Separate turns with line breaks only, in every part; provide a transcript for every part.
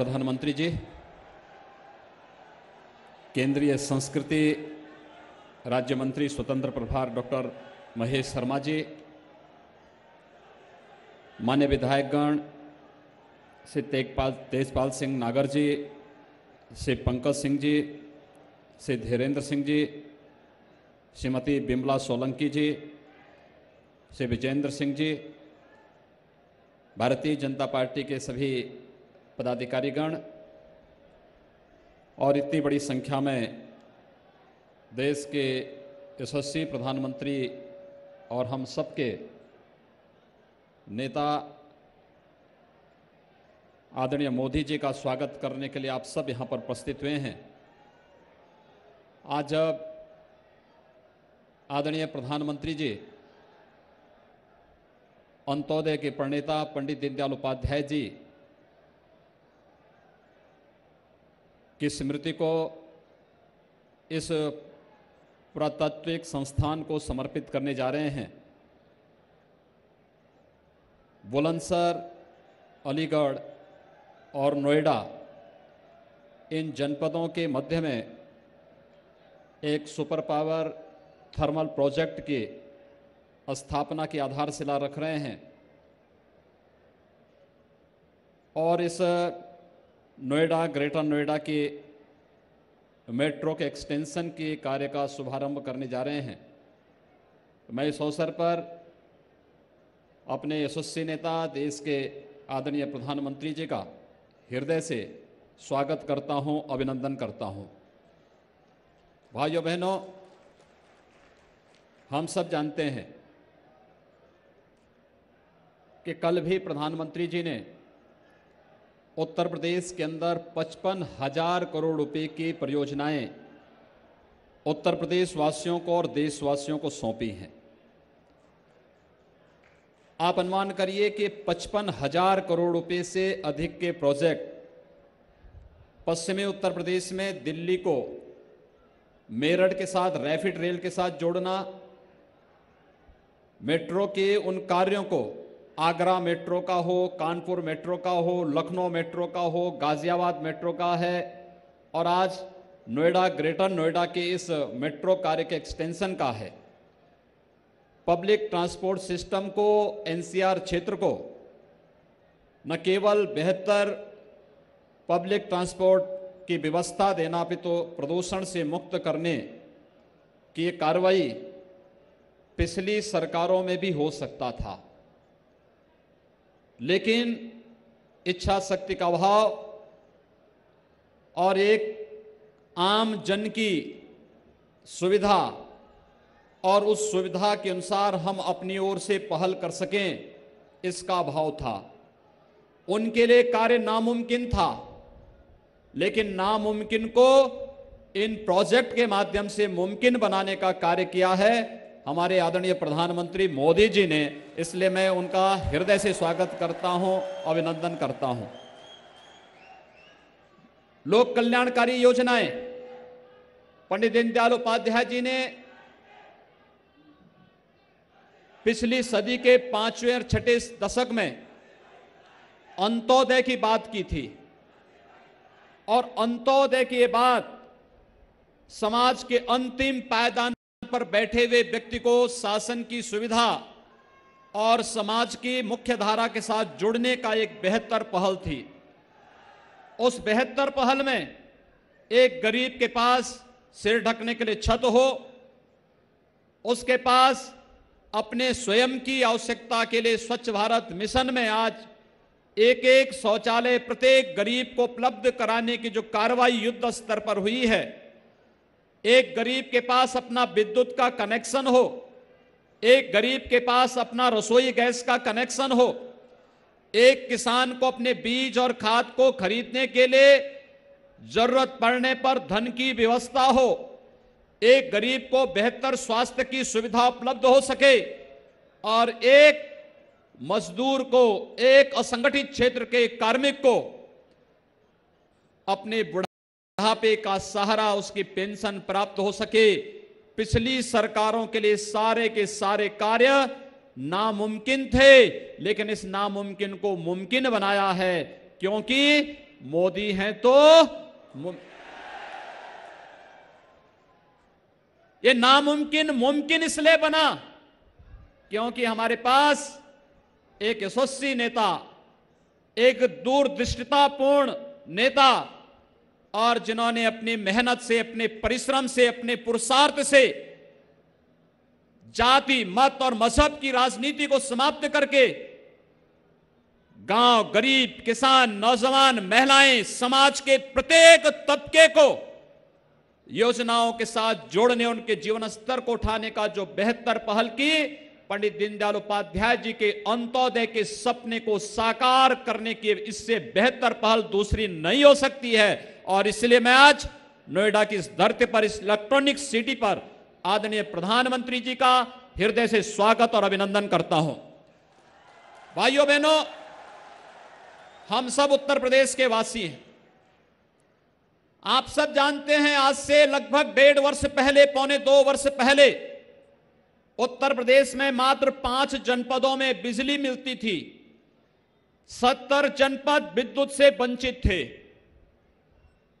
प्रधानमंत्री जी, केंद्रीय संस्कृति राज्य मंत्री स्वतंत्र प्रभार डॉक्टर महेश शर्मा जी, मान्य विधायकगण श्री तेजपाल तेजपाल सिंह नागर जी श्री पंकज सिंह जी श्री धीरेन्द्र सिंह जी, श्रीमती बिमला सोलंकी जी श्री विजेंद्र सिंह जी, भारतीय जनता पार्टी के सभी पदाधिकारीगण, और इतनी बड़ी संख्या में देश के यशस्वी प्रधानमंत्री और हम सबके नेता आदरणीय मोदी जी का स्वागत करने के लिए आप सब यहाँ पर उपस्थित हुए हैं। आज जब आदरणीय प्रधानमंत्री जी, अंत्योदय के प्रणेता पंडित दीनदयाल उपाध्याय जी की स्मृति को इस पुरातात्विक संस्थान को समर्पित करने जा रहे हैं। बुलंदसर अलीगढ़ और नोएडा इन जनपदों के मध्य में एक सुपर पावर थर्मल प्रोजेक्ट की स्थापना की आधारशिला रख रहे हैं। और इस नोएडा ग्रेटर नोएडा के मेट्रो के एक्सटेंशन के कार्य का शुभारंभ करने जा रहे हैं मैं इस अवसर पर अपने यशस्वी नेता देश के आदरणीय प्रधानमंत्री जी का हृदय से स्वागत करता हूँ, अभिनंदन करता हूँ। भाइयों बहनों हम सब जानते हैं कि कल भी प्रधानमंत्री जी ने उत्तर प्रदेश के अंदर पचपन हज़ार करोड़ रुपए की परियोजनाएँ उत्तर प्रदेश वासियों को और देशवासियों को सौंपी हैं। आप अनुमान करिए कि पचपन हज़ार करोड़ रुपए से अधिक के प्रोजेक्ट पश्चिमी उत्तर प्रदेश में दिल्ली को मेरठ के साथ रैपिड रेल के साथ जोड़ना, मेट्रो के उन कार्यों को आगरा मेट्रो का हो, कानपुर मेट्रो का हो, लखनऊ मेट्रो का हो, गाजियाबाद मेट्रो का है। और आज नोएडा, ग्रेटर नोएडा के इस मेट्रो कार्य के एक्सटेंशन का है। पब्लिक ट्रांसपोर्ट सिस्टम को एनसीआर क्षेत्र को, न केवल बेहतर पब्लिक ट्रांसपोर्ट की व्यवस्था देना भी तो प्रदूषण से मुक्त करने की कार्रवाई पिछली सरकारों में भी हो सकता था। लेकिन इच्छा शक्ति का अभाव और एक आम जन की सुविधा और उस सुविधा के अनुसार हम अपनी ओर से पहल कर सकें, इसका अभाव था। उनके लिए कार्य नामुमकिन था, लेकिन नामुमकिन को इन प्रोजेक्ट के माध्यम से मुमकिन बनाने का कार्य किया है। हमारे आदरणीय प्रधानमंत्री मोदी जी ने, इसलिए मैं उनका हृदय से स्वागत करता हूँ, अभिनंदन करता हूँ। लोक कल्याणकारी योजनाएँ, पंडित दीनदयाल उपाध्याय जी ने पिछली सदी के पाँचवें और छठे दशक में अंत्योदय की बात की थी। और अंत्योदय की बात समाज के अंतिम पायदान पर बैठे हुए व्यक्ति को शासन की सुविधा और समाज की मुख्य धारा के साथ जुड़ने का एक बेहतर पहल थी। उस बेहतर पहल में एक गरीब के पास सिर ढकने के लिए छत हो, उसके पास अपने स्वयं की आवश्यकता के लिए स्वच्छ भारत मिशन में आज एक एक शौचालय प्रत्येक गरीब को उपलब्ध कराने की जो कार्रवाई युद्ध स्तर पर हुई है एक गरीब के पास अपना विद्युत का कनेक्शन हो, एक गरीब के पास अपना रसोई गैस का कनेक्शन हो, एक किसान को अपने बीज और खाद को खरीदने के लिए ज़रूरत पड़ने पर धन की व्यवस्था हो, एक गरीब को बेहतर स्वास्थ्य की सुविधा उपलब्ध हो सके और एक मजदूर को, एक असंगठित क्षेत्र के कार्मिक को अपने बुढ़ापे का सहारा उसकी पेंशन प्राप्त हो सके पिछली सरकारों के लिए सारे के सारे कार्य नामुमकिन थे, लेकिन इस नामुमकिन को मुमकिन बनाया है, क्योंकि मोदी हैं तो. ये नामुमकिन मुमकिन इसलिए बना क्योंकि हमारे पास एक यशस्वी नेता, एक दूरदृष्टतापूर्ण नेता और जिन्होंने अपनी मेहनत से, अपने परिश्रम से, अपने पुरुषार्थ से जाति, मत और मज़हब की राजनीति को समाप्त करके गाँव, गरीब, किसान, नौजवान, महिलाएँ, समाज के प्रत्येक तबके को योजनाओं के साथ जोड़ने, उनके जीवन स्तर को उठाने का जो बेहतर पहल की पंडित दीनदयाल उपाध्याय जी के अंतोदय के सपने को साकार करने की इससे बेहतर पहल दूसरी नहीं हो सकती है। और इसलिए मैं आज नोएडा की इस धरती पर, इस इलेक्ट्रॉनिक सिटी पर आदरणीय प्रधानमंत्री जी का हृदय से स्वागत और अभिनंदन करता हूँ। भाइयों बहनों, हम सब उत्तर प्रदेश के वासी हैं। आप सब जानते हैं, आज से लगभग डेढ़ वर्ष पहले, पौने दो वर्ष पहले उत्तर प्रदेश में मात्र पाँच जनपदों में बिजली मिलती थी। सत्तर जनपद विद्युत से वंचित थे।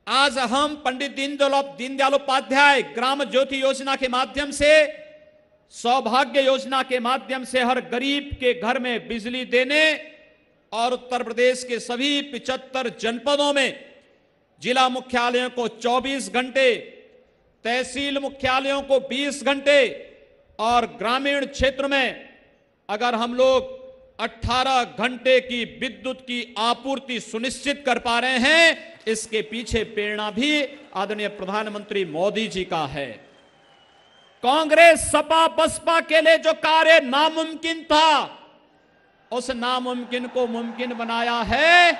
आज हम पंडित दीनदयाल दीनदयाल उपाध्याय ग्राम ज्योति योजना के माध्यम से, सौभाग्य योजना के माध्यम से हर गरीब के घर में बिजली देने और उत्तर प्रदेश के सभी पिचहत्तर जनपदों में जिला मुख्यालयों को 24 घंटे, तहसील मुख्यालयों को 20 घंटे और ग्रामीण क्षेत्र में अगर हम लोग 18 घंटे की विद्युत की आपूर्ति सुनिश्चित कर पा रहे हैं, इसके पीछे प्रेरणा भी आदरणीय प्रधानमंत्री मोदी जी का है। कांग्रेस सपा बसपा के लिए जो कार्य नामुमकिन था, उस नामुमकिन को मुमकिन बनाया है।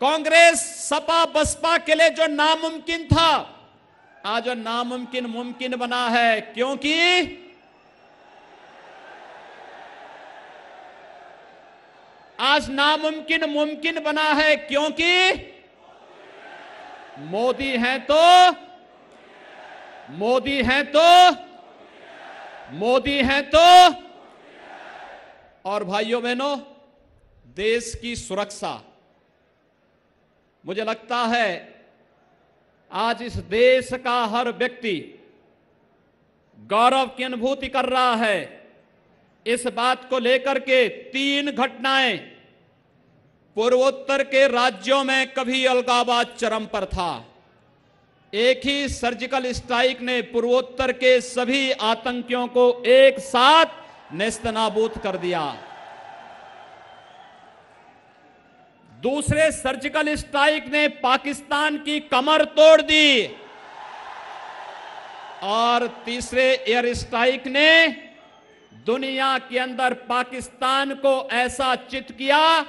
कांग्रेस सपा बसपा के लिए जो नामुमकिन था आज नामुमकिन मुमकिन बना है, क्योंकि आज नामुमकिन मुमकिन बना है, क्योंकि मोदी हैं तो मोदी हैं तो मोदी हैं तो। और भाइयों बहनों, देश की सुरक्षा, मुझे लगता है आज इस देश का हर व्यक्ति गौरव की अनुभूति कर रहा है। इस बात को लेकर के तीन घटनाएँ पूर्वोत्तर के राज्यों में कभी अलगाबाद चरम पर था। एक ही सर्जिकल स्ट्राइक ने पूर्वोत्तर के सभी आतंकियों को एक साथ नेस्तनाबूद कर दिया। दूसरे सर्जिकल स्ट्राइक ने पाकिस्तान की कमर तोड़ दी। और तीसरे एयर स्ट्राइक ने दुनिया के अंदर पाकिस्तान को ऐसा चित किया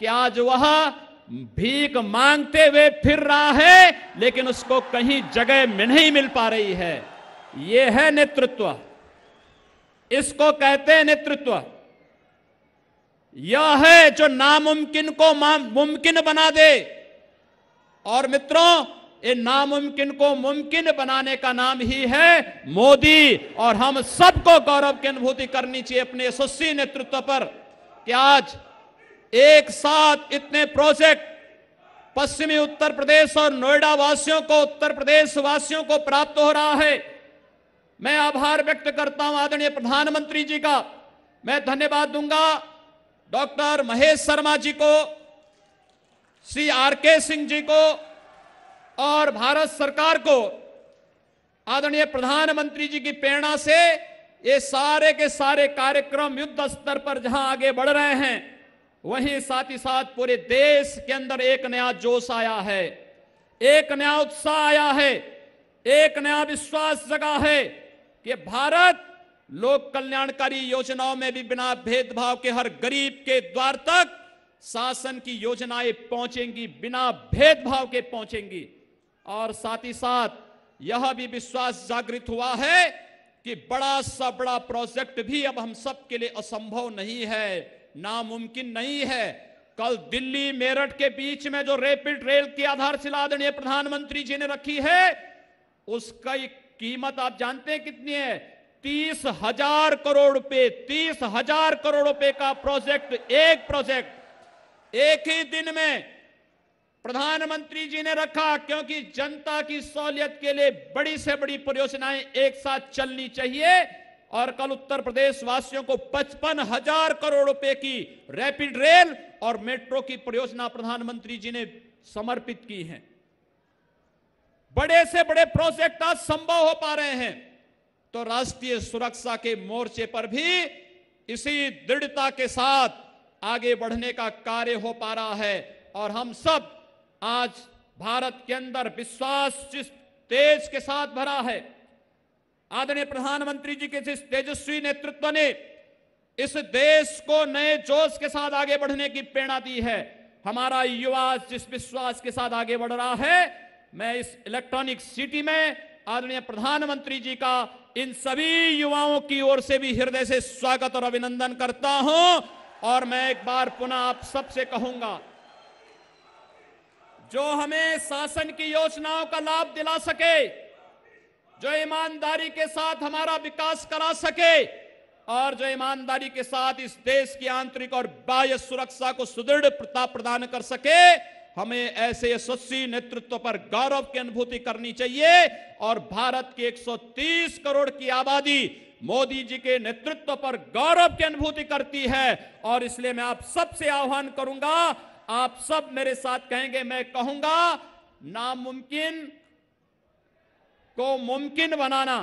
कि आज वह भीख मांगते हुए फिर रहा है, लेकिन उसको कहीं जगह में नहीं मिल पा रही है। यह है नेतृत्व। इसको कहते हैं नेतृत्व। यह है जो नामुमकिन को मुमकिन बना दे। और मित्रों नामुमकिन को मुमकिन बनाने का नाम ही है मोदी। और हम सबको गौरव की अनुभूति करनी चाहिए अपने यशस्वी नेतृत्व पर कि आज एक साथ इतने प्रोजेक्ट पश्चिमी उत्तर प्रदेश और नोएडा वासियों को, उत्तर प्रदेश वासियों को प्राप्त हो रहा है। मैं आभार व्यक्त करता हूँ आदरणीय प्रधानमंत्री जी का। मैं धन्यवाद दूँगा। डॉक्टर महेश शर्मा जी को, श्री आर के सिंह जी को और भारत सरकार को आदरणीय प्रधानमंत्री जी की प्रेरणा से ये सारे के सारे कार्यक्रम युद्ध स्तर पर जहाँ आगे बढ़ रहे हैं, वहीं साथ ही साथ पूरे देश के अंदर एक नया जोश आया है। एक नया उत्साह आया है। एक नया विश्वास जगा है कि भारत लोक कल्याणकारी योजनाओं में भी बिना भेदभाव के हर गरीब के द्वार तक शासन की योजनाएँ पहुंचेंगी, बिना भेदभाव के पहुंचेंगी। और साथ ही साथ यह भी विश्वास जागृत हुआ है कि बड़ा सा बड़ा प्रोजेक्ट भी अब हम सब के लिए असंभव नहीं है, नामुमकिन नहीं है। कल दिल्ली, मेरठ के बीच में जो रेपिड रेल की आधारशिला आदरणीय प्रधानमंत्री जी ने रखी है, उसका कीमत आप जानते हैं कितनी है? तीस हज़ार करोड़ रुपए तीस हज़ार करोड़ रुपए का प्रोजेक्ट, एक प्रोजेक्ट, एक ही दिन में प्रधानमंत्री जी ने रखा, क्योंकि जनता की सहूलियत के लिए बड़ी से बड़ी परियोजनाएँ एक साथ चलनी चाहिए, और कल उत्तर प्रदेश वासियों को पचपन हज़ार करोड़ रुपए की रैपिड रेल और मेट्रो की परियोजना प्रधानमंत्री जी ने समर्पित की है। बड़े से बड़े प्रोजेक्ट आज संभव हो पा रहे हैं। तो राष्ट्रीय सुरक्षा के मोर्चे पर भी इसी दृढ़ता के साथ आगे बढ़ने का कार्य हो पा रहा है। और हम सब आज भारत के अंदर विश्वास जिस तेज के साथ भरा है, आदरणीय प्रधानमंत्री जी के जिस तेजस्वी नेतृत्व ने इस देश को नए जोश के साथ आगे बढ़ने की प्रेरणा दी है, हमारा युवा जिस विश्वास के साथ आगे बढ़ रहा है, मैं इस इलेक्ट्रॉनिक सिटी में आदरणीय प्रधानमंत्री जी का इन सभी युवाओं की ओर से भी हृदय से स्वागत और अभिनंदन करता हूँ। और मैं एक बार पुनः आप सबसे कहूँगा, जो हमें शासन की योजनाओं का लाभ दिला सके, जो ईमानदारी के साथ हमारा विकास करा सके, और जो ईमानदारी के साथ इस देश की आंतरिक और बाह्य सुरक्षा को सुदृढ़ प्रदान कर सके हमें ऐसे यशस्वी नेतृत्व पर गौरव की अनुभूति करनी चाहिए। और भारत की 130 करोड़ की आबादी मोदी जी के नेतृत्व पर गौरव की अनुभूति करती है। और इसलिए मैं आप सबसे आह्वान करूँगा, आप सब मेरे साथ कहेंगे, मैं कहूँगा, नामुमकिन को मुमकिन बनाना।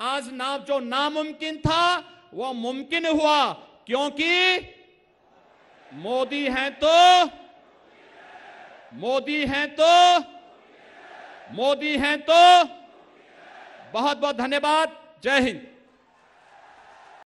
आज ना, जो नामुमकिन था, वो मुमकिन हुआ, क्योंकि मोदी हैं तो मोदी हैं तो मोदी हैं तो बहुत बहुत धन्यवाद जय हिंद।